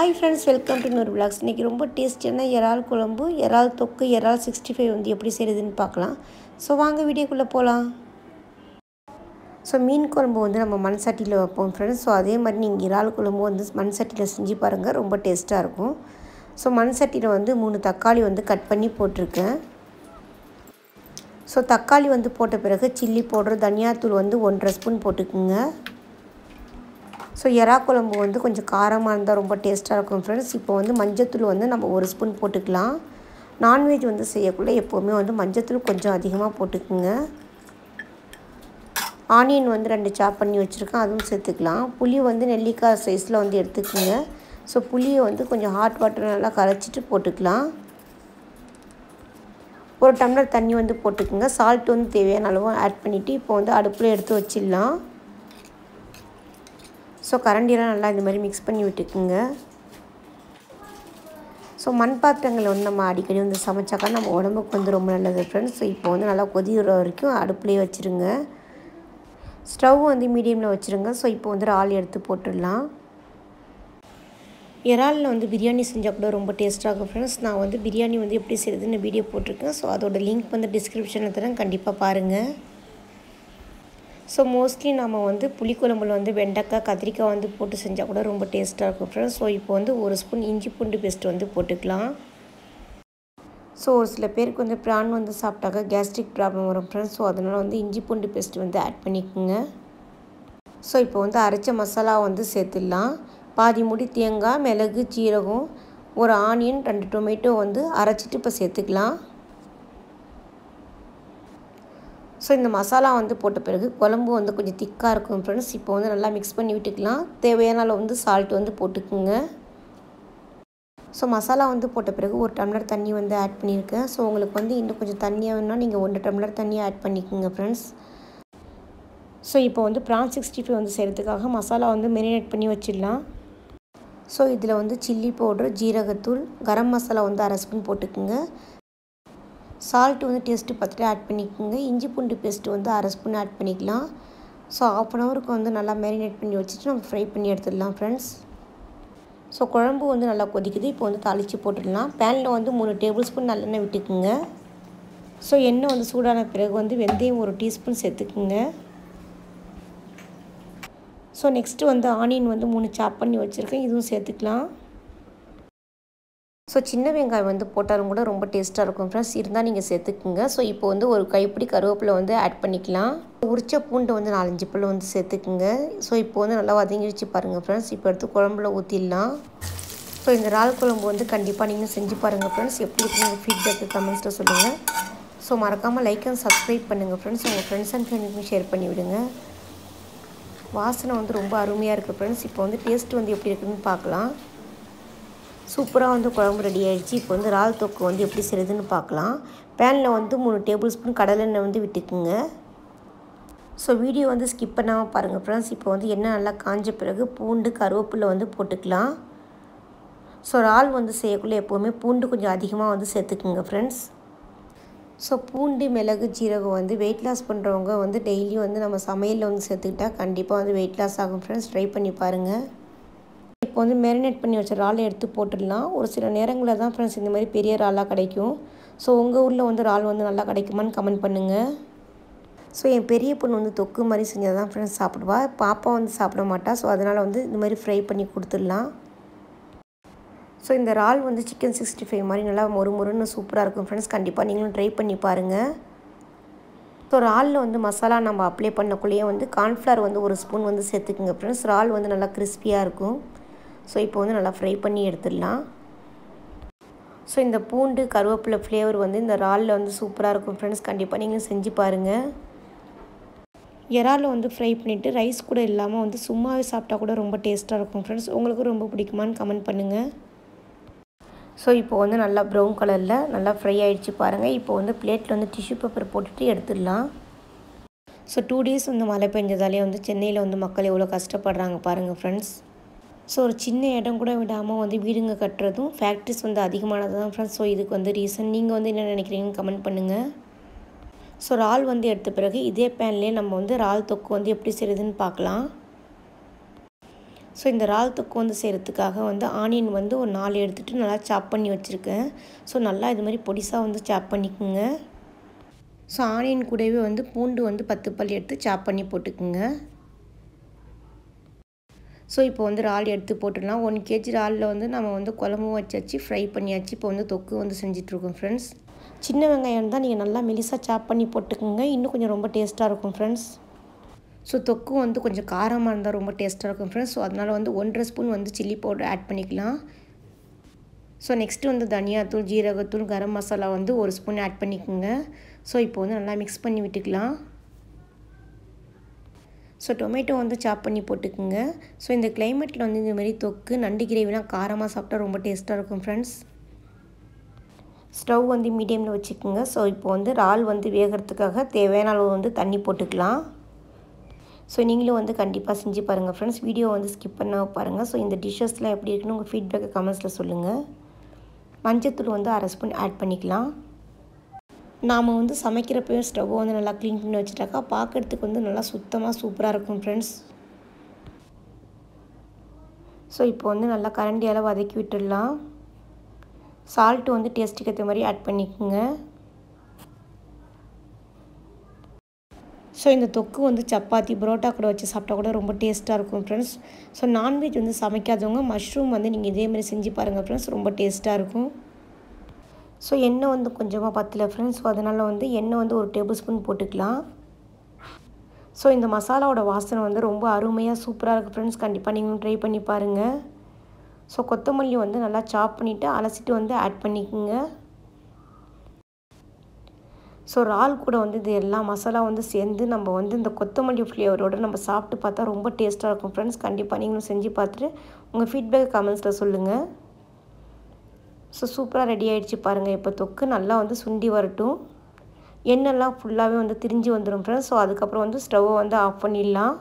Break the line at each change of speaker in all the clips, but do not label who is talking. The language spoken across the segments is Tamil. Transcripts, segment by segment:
ஹாய் ஃப்ரெண்ட்ஸ் வெல்கம் டு இன்னொரு விளாக்ஸ் இன்றைக்கி ரொம்ப டேஸ்டியான இறால் குழம்பு இறால் தொக்கு இறால் சிக்ஸ்டி ஃபைவ் வந்து எப்படி செய்கிறதுன்னு பார்க்கலாம். ஸோ வாங்க வீடியோக்குள்ளே போகலாம் ஸோ மீன் குழம்பு வந்து நம்ம மண் சட்டியில் வைப்போம் ஃப்ரெண்ட்ஸ் ஸோ அதே மாதிரி நீங்கள் இறால் குழம்பு வந்து மண் சட்டியில் செஞ்சு பாருங்கள் ரொம்ப டேஸ்ட்டாக இருக்கும். ஸோ மண் சட்டியில் வந்து மூணு தக்காளி வந்து கட் பண்ணி போட்டிருக்கேன். ஸோ தக்காளி வந்து போட்ட பிறகு சில்லி பவுடர் தனியாத்தூள் வந்து ஒன்றரை ஸ்பூன் போட்டுக்குங்க. ஸோ எறா குழம்பு வந்து கொஞ்சம் காரமாக இருந்தால் ரொம்ப டேஸ்ட்டாக இருக்கும் ஃப்ரெண்ட்ஸ் இப்போ வந்து மஞ்சத்தூள் வந்து நம்ம ஒரு ஸ்பூன் போட்டுக்கலாம். நான்வெஜ் வந்து செய்யக்குள்ளே எப்போவுமே வந்து மஞ்சத்தூள் கொஞ்சம் அதிகமாக போட்டுக்குங்க. ஆனியன் வந்து ரெண்டு சாப் பண்ணி வச்சுருக்கேன் அதுவும் சேர்த்துக்கலாம். புளி வந்து நெல்லிக்காய் சைஸில் வந்து எடுத்துக்கோங்க. ஸோ புளியை வந்து கொஞ்சம் ஹாட் வாட்டர் நல்லா கரைச்சிட்டு போட்டுக்கலாம். ஒரு டம்ளர் தண்ணி வந்து போட்டுக்கோங்க. சால்ட் வந்து தேவையான அளவு ஆட் பண்ணிவிட்டு இப்போ வந்து அடுப்பில் எடுத்து வச்சிடலாம். ஸோ கரண்டியெல்லாம் நல்லா இந்த மாதிரி மிக்ஸ் பண்ணி விட்டுக்குங்க. ஸோ மண் பாத்திரங்களை வந்து நம்ம அடிக்கடி வந்து சமைச்சாக்கா நம்ம உடம்புக்கு வந்து ரொம்ப நல்லது ஃப்ரெண்ட்ஸ் ஸோ இப்போ வந்து நல்லா கொதிக்கிற வரைக்கும் அடுப்புலேயே வச்சுருங்க. ஸ்டவ் வந்து மீடியமில் வச்சுருங்க. ஸோ இப்போ வந்து ஆள் எடுத்து போட்டுடலாம். இறாலில் வந்து பிரியாணி செஞ்சால் கூட ரொம்ப டேஸ்ட்டாக இருக்கும் ஃப்ரெண்ட்ஸ் நான் வந்து பிரியாணி வந்து எப்படி செய்யுதுன்னு வீடியோ போட்டிருக்கேன். ஸோ அதோட லிங்க் வந்து டிஸ்கிரிப்ஷனில் தரேன். கண்டிப்பாக பாருங்கள் ஸோ மோஸ்ட்லி நம்ம வந்து புளிக்குழம்புல வந்து வெண்டைக்காய் கத்திரிக்காய் வந்து போட்டு செஞ்சால் கூட ரொம்ப டேஸ்ட்டாக இருக்கும் ஃப்ரெண்ட்ஸ் ஸோ இப்போ வந்து ஒரு ஸ்பூன் இஞ்சி பூண்டு பேஸ்ட் வந்து போட்டுக்கலாம். ஸோ ஒரு சில பேருக்கு வந்து ப்ரான் வந்து சாப்பிட்டாக்க கேஸ்ட்ரிக் ப்ராப்ளம் வரும் ஃப்ரெண்ட்ஸ் ஸோ அதனால் வந்து இஞ்சி பூண்டு பேஸ்ட் வந்து ஆட் பண்ணிக்கோங்க. ஸோ இப்போ வந்து அரைச்ச மசாலா வந்து சேர்த்துடலாம். பாதி முடி தேங்காய் மிளகு சீரகம் ஒரு ஆனியன் ரெண்டு டொமேட்டோ வந்து அரைச்சிட்டு இப்போ சேர்த்துக்கலாம். ஸோ இந்த மசாலா வந்து போட்ட பிறகு குழம்பு வந்து கொஞ்சம் திக்காக இருக்கும் ஃப்ரெண்ட்ஸ் இப்போ வந்து நல்லா மிக்ஸ் பண்ணி விட்டுக்கலாம். தேவையான அளவு வந்து சால்ட் வந்து போட்டுக்குங்க. ஸோ மசாலா வந்து போட்ட பிறகு ஒரு டம்ளர் தண்ணி வந்து ஆட் பண்ணியிருக்கேன். ஸோ உங்களுக்கு வந்து இன்னும் கொஞ்சம் தண்ணியாக வேணும்னா நீங்கள் ஒன்றரை டம்ளர் தண்ணி ஆட் பண்ணிக்கோங்க ஃப்ரெண்ட்ஸ் ஸோ இப்போ வந்து ப்ரான் சிக்ஸ்டி ஃபைவ் வந்து செய்கிறதுக்காக மசாலா வந்து மெரினேட் பண்ணி வச்சிடலாம். ஸோ இதில் வந்து சில்லி பவுடர் ஜீரகத்தூள் கரம் மசாலா வந்து அரை ஸ்பூன் போட்டுக்குங்க. சால்ட் வந்து டேஸ்ட்டு பார்த்துட்டு ஆட் பண்ணிக்கோங்க. இஞ்சி பூண்டு பேஸ்ட்டு வந்து அரை ஸ்பூன் ஆட் பண்ணிக்கலாம். ஸோ ஆஃப் அன் ஹவருக்கு வந்து நல்லா மேரினேட் பண்ணி வச்சுட்டு நம்ம ஃப்ரை பண்ணி எடுத்துடலாம் ஃப்ரெண்ட்ஸ் ஸோ குழம்பு வந்து நல்லா கொதிக்குது. இப்போ வந்து தாளித்து போட்டுடலாம். பேனில் வந்து மூணு டேபிள் ஸ்பூன் நல்லெண்ணெய் விட்டுக்குங்க. ஸோ எண்ணெய் வந்து சூடான பிறகு வந்து வெந்தயம் ஒரு டீஸ்பூன் சேர்த்துக்குங்க. ஸோ நெக்ஸ்ட்டு வந்து ஆனியன் வந்து மூணு சாப் பண்ணி வச்சுருக்கேன். இதுவும் சேர்த்துக்கலாம். ஸோ சின்ன வெங்காயம் வந்து போட்டாலும் கூட ரொம்ப டேஸ்ட்டாக இருக்கும் ஃப்ரெண்ட்ஸ் இருந்தால் நீங்கள் சேர்த்துக்குங்க. ஸோ இப்போ வந்து ஒரு கைப்பிடி கருவேப்பிலை வந்து ஆட் பண்ணிக்கலாம். உரிச்ச பூண்டை வந்து நாலஞ்சு பல் வந்து சேர்த்துக்குங்க. ஸோ இப்போ வந்து நல்லா வதங்கி வச்சு பாருங்கள் ஃப்ரெண்ட்ஸ் இப்போ எடுத்து குழம்புல ஊற்றிடலாம் ஸோ இந்த இறால் குழம்பு வந்து கண்டிப்பாக நீங்கள் செஞ்சு பாருங்கள் ஃப்ரெண்ட்ஸ் எப்படி இருக்குங்க ஃபீட்பேக்கு கமெண்ட்ஸில் சொல்லுங்கள் ஸோ மறக்காமல் லைக் அண்ட் சப்ஸ்கிரைப் பண்ணுங்கள் ஃப்ரெண்ட்ஸ் உங்கள் ஃப்ரெண்ட்ஸ் அண்ட் ஃபேமிலிக்கும் ஷேர் பண்ணி விடுங்க. வாசனை வந்து ரொம்ப அருமையாக இருக்குது ஃப்ரெண்ட்ஸ் இப்போ வந்து டேஸ்ட் வந்து எப்படி இருக்குதுன்னு பார்க்கலாம். சூப்பராக வந்து குழம்பு ரெடி ஆகிடுச்சு இப்போ வந்து இறால் தொக்கு வந்து எப்படி செய்யுதுன்னு பார்க்கலாம். பேனில் வந்து மூணு டேபிள் ஸ்பூன் கடலெண்ணெய் வந்து விட்டுக்குங்க. ஸோ வீடியோ வந்து ஸ்கிப் பண்ணாமல் பாருங்கள் ஃப்ரெண்ட்ஸ் இப்போ வந்து எண்ணெய் நல்லா காஞ்ச பிறகு பூண்டு கருவேப்பிலை வந்து போட்டுக்கலாம். ஸோ இறால் வந்து செய்யக்குள்ளே எப்போவுமே பூண்டு கொஞ்சம் அதிகமாக வந்து சேர்த்துக்குங்க ஃப்ரெண்ட்ஸ் ஸோ பூண்டு மிளகு ஜீரகம் வந்து வெயிட் லாஸ் பண்ணுறவங்க வந்து டெய்லியும் வந்து நம்ம சமையலில் வந்து சேர்த்துக்கிட்டால் கண்டிப்பாக வந்து வெயிட் லாஸ் ஆகும் ஃப்ரெண்ட்ஸ் ட்ரை பண்ணி பாருங்கள் இப்போ வந்து மேரினேட் பண்ணி வச்ச இறாலை எடுத்து போட்டுடலாம். ஒரு சில நேரங்களில் தான் ஃப்ரெண்ட்ஸ் இந்த மாதிரி பெரிய இறாலாக கிடைக்கும். ஸோ உங்கள் ஊரில் வந்து இறால் வந்து நல்லா கிடைக்குமான்னு கமெண்ட் பண்ணுங்கள் ஸோ என் பெரிய பொண்ணு வந்து தொக்கு மாதிரி செஞ்சால் தான் ஃப்ரெண்ட்ஸ் சாப்பிடுவா. பாப்பா வந்து சாப்பிட மாட்டா. ஸோ அதனால் வந்து இந்த மாதிரி ஃப்ரை பண்ணி கொடுத்துடலாம். ஸோ இந்த இறால் வந்து சிக்கன் சிக்ஸ்டி ஃபைவ் மாதிரி நல்லா மொறு மொறுன்னு சூப்பராக இருக்கும் ஃப்ரெண்ட்ஸ் கண்டிப்பாக நீங்களும் ட்ரை பண்ணி பாருங்கள் ஸோ இறாலில் வந்து மசாலா நம்ம அப்ளை பண்ணக்குள்ளேயே வந்து கார்ன்ஃப்ளவர் வந்து ஒரு ஸ்பூன் வந்து சேர்த்துக்குங்க ஃப்ரெண்ட்ஸ் இறால் வந்து நல்லா கிறிஸ்பியாக இருக்கும். ஸோ இப்போ வந்து நல்லா ஃப்ரை பண்ணி எடுத்துடலாம். ஸோ இந்த பூண்டு கருவேப்பிலை ஃப்ளேவர் வந்து இந்த இறாலில் வந்து சூப்பராக இருக்கும் ஃப்ரெண்ட்ஸ் கண்டிப்பாக நீங்களும் செஞ்சு பாருங்கள் இறாலில் வந்து ஃப்ரை பண்ணிவிட்டு ரைஸ் கூட இல்லாமல் வந்து சும்மாவே சாப்பிட்டா கூட ரொம்ப டேஸ்ட்டாக இருக்கும் ஃப்ரெண்ட்ஸ் உங்களுக்கும் ரொம்ப பிடிக்குமான்னு கமெண்ட் பண்ணுங்கள் ஸோ இப்போ வந்து நல்லா ப்ரௌன் கலரில் நல்லா ஃப்ரை ஆகிடுச்சு பாருங்கள் இப்போ வந்து பிளேட்டில் வந்து டிஷ்யூ பேப்பர் போட்டுட்டு எடுத்துடலாம். ஸோ டூ டேஸ் வந்து மழை பெஞ்சதாலே வந்து சென்னையில் வந்து மக்கள் எவ்வளோ கஷ்டப்படுறாங்க பாருங்கள் ஃப்ரெண்ட்ஸ் ஸோ ஒரு சின்ன இடம் கூட விடாமல் வந்து வீடுங்க கட்டுறதும் ஃபேக்ட்ரிஸ் வந்து அதிகமானது தான் ஃப்ரெண்ட்ஸ் ஸோ இதுக்கு வந்து ரீசன் நீங்கள் வந்து என்ன நினைக்கிறீங்கன்னு கமெண்ட் பண்ணுங்கள் ஸோ இறால் வந்து எடுத்த பிறகு இதே பேன்லேயே நம்ம வந்து இறால் தொக்கு வந்து எப்படி செய்யுதுன்னு பார்க்கலாம். ஸோ இந்த இறால் தொக்கு வந்து செய்கிறதுக்காக வந்து ஆனியன் வந்து ஒரு நாலு எடுத்துகிட்டு நல்லா சாப் பண்ணி வச்சுருக்கேன். ஸோ நல்லா இது மாதிரி பொடிசாக வந்து சாப் பண்ணிக்கோங்க. ஸோ ஆனியன் கூடவே வந்து பூண்டு வந்து பத்து பல் எடுத்து சாப் பண்ணி போட்டுக்குங்க. ஸோ இப்போ வந்து இறால் எடுத்து போட்டுடலாம். ஒன் கேஜி இறாலில் வந்து நம்ம வந்து குழம்பும் வச்சாச்சு ஃப்ரை பண்ணியாச்சு. இப்போ வந்து தொக்கு வந்து செஞ்சிட்ருக்கோம் ஃப்ரெண்ட்ஸ் சின்ன வெங்காயம் இருந்தால் நீங்கள் நல்லா மெலிசாக சாப் பண்ணி போட்டுக்கோங்க. இன்னும் கொஞ்சம் ரொம்ப டேஸ்ட்டாக இருக்கும் ஃப்ரெண்ட்ஸ் ஸோ தொக்கு வந்து கொஞ்சம் காரமாக இருந்தால் ரொம்ப டேஸ்ட்டாக இருக்கும் ஃப்ரெண்ட்ஸ் ஸோ அதனால் வந்து ஒன்றரை ஸ்பூன் வந்து சில்லி பவுடர் ஆட் பண்ணிக்கலாம். ஸோ நெக்ஸ்ட்டு வந்து தனியாத்தூள் ஜீரகத்தூள் கரம் மசாலா வந்து ஒரு ஸ்பூன் ஆட் பண்ணிக்கோங்க. ஸோ இப்போ வந்து நல்லா மிக்ஸ் பண்ணி விட்டுக்கலாம். ஸோ டொமேட்டோ வந்து சாப் பண்ணி போட்டுக்குங்க. ஸோ இந்த கிளைமேட்டில் வந்து இந்த மாதிரி தொக்கு நண்டு கிரேவிலாம் காரமாக சாப்பிட்டா ரொம்ப டேஸ்ட்டாக இருக்கும் ஃப்ரெண்ட்ஸ் ஸ்டவ் வந்து மீடியமில் வச்சுக்கோங்க. ஸோ இப்போ வந்து இறால் வந்து வேகிறதுக்காக தேவையான அளவு வந்து தண்ணி போட்டுக்கலாம். ஸோ நீங்களும் வந்து கண்டிப்பாக செஞ்சு பாருங்கள் ஃப்ரெண்ட்ஸ் வீடியோ வந்து ஸ்கிப் பண்ண பாருங்கள் ஸோ இந்த டிஷ்ஷஸ்லாம் எப்படி இருக்குன்னு உங்கள் ஃபீட்பேக்கை கமெண்ட்ஸில் சொல்லுங்கள் மஞ்சத்தூள் வந்து அரை ஸ்பூன் ஆட் பண்ணிக்கலாம். நாம் வந்து சமைக்கிறப்பையும் ஸ்டவ்வை வந்து நல்லா க்ளீன் பண்ணி வச்சுட்டாக்கா பார்க்குறதுக்கு வந்து நல்லா சுத்தமாக சூப்பராக இருக்கும் ஃப்ரெண்ட்ஸ் ஸோ இப்போ வந்து நல்லா கரண்டியால் வதக்கி விட்டுடலாம். சால்ட்டு வந்து டேஸ்ட்டுக்கு ஏற்ற மாதிரி ஆட் பண்ணிக்கோங்க. ஸோ இந்த தொக்கு வந்து சப்பாத்தி புரோட்டா கூட வச்சு சாப்பிட்டா கூட ரொம்ப டேஸ்ட்டாக இருக்கும் ஃப்ரெண்ட்ஸ் ஸோ நான்வெஜ் வந்து சமைக்காதவங்க மஷ்ரூம் வந்து நீங்கள் இதேமாதிரி செஞ்சு பாருங்கள் ஃப்ரெண்ட்ஸ் ரொம்ப டேஸ்ட்டாக இருக்கும். ஸோ எண்ணெய் வந்து கொஞ்சமாக பத்தல ஃப்ரெண்ட்ஸ் ஸோ அதனால் வந்து எண்ணெய் வந்து ஒரு டேபிள் ஸ்பூன் போட்டுக்கலாம். ஸோ இந்த மசாலாவோட வாசனை வந்து ரொம்ப அருமையாக சூப்பராக இருக்குது ஃப்ரெண்ட்ஸ் கண்டிப்பாக நீங்களும் ட்ரை பண்ணி பாருங்கள் ஸோ கொத்தமல்லி வந்து நல்லா சாப் பண்ணிவிட்டு அலசிட்டு வந்து ஆட் பண்ணிக்கோங்க. ஸோ இறால் கூட வந்து இது எல்லா மசாலா வந்து சேர்ந்து நம்ம வந்து இந்த கொத்தமல்லி ஃப்ளேவரோடு நம்ம சாப்பிட்டு பார்த்தா ரொம்ப டேஸ்ட்டாக இருக்கும் ஃப்ரெண்ட்ஸ் கண்டிப்பாக நீங்களும் செஞ்சு பார்த்துட்டு உங்கள் ஃபீட்பேக் கமெண்ட்ஸில் சொல்லுங்கள் ஸோ சூப்பராக ரெடி ஆகிடுச்சு பாருங்கள் இப்போ தொக்கு நல்லா வந்து சுண்டி வரட்டும். எண்ணெய்லாம் ஃபுல்லாகவே வந்து திரிஞ்சு வந்துடும் ஃப்ரெண்ட்ஸ் ஸோ அதுக்கப்புறம் வந்து ஸ்டவ்வை வந்து ஆஃப் பண்ணிடலாம்.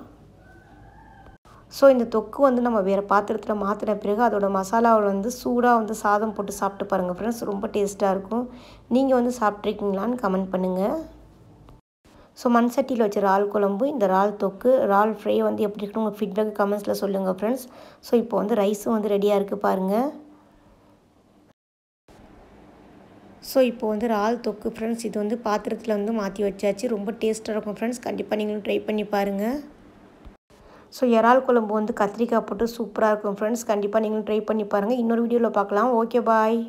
ஸோ இந்த தொக்கு வந்து நம்ம வேறு பாத்திரத்தில் மாற்றின பிறகு அதோட மசாலாவில் வந்து சூடாக வந்து சாதம் போட்டு சாப்பிட்டு பாருங்கள் ஃப்ரெண்ட்ஸ் ரொம்ப டேஸ்ட்டாக இருக்கும். நீங்கள் வந்து சாப்பிட்ருக்கீங்களான்னு கமெண்ட் பண்ணுங்கள் ஸோ மண் சட்டியில் வச்ச இறால் குழம்பு இந்த இறால் தொக்கு இறால் ஃப்ரை வந்து எப்படி இருக்குன்னு உங்கள் ஃபீட்பேக் கமெண்ட்ஸில் சொல்லுங்கள் ஃப்ரெண்ட்ஸ் ஸோ இப்போ வந்து ரைஸும் வந்து ரெடியாக இருக்குது பாருங்கள் ஸோ இப்போ வந்து இறால் தொக்கு ஃப்ரெண்ட்ஸ் இது வந்து பாத்திரத்தில் வந்து மாற்றி வச்சாச்சு. ரொம்ப டேஸ்ட்டாக இருக்கும் ஃப்ரெண்ட்ஸ் கண்டிப்பாக நீங்களும் ட்ரை பண்ணி பாருங்கள் ஸோ இறால் குழம்பு வந்து கத்திரிக்காய் போட்டு சூப்பராக இருக்கும் ஃப்ரெண்ட்ஸ் கண்டிப்பாக நீங்களும் ட்ரை பண்ணி பாருங்கள் இன்னொரு வீடியோவில் பார்க்கலாம் ஓகே பாய்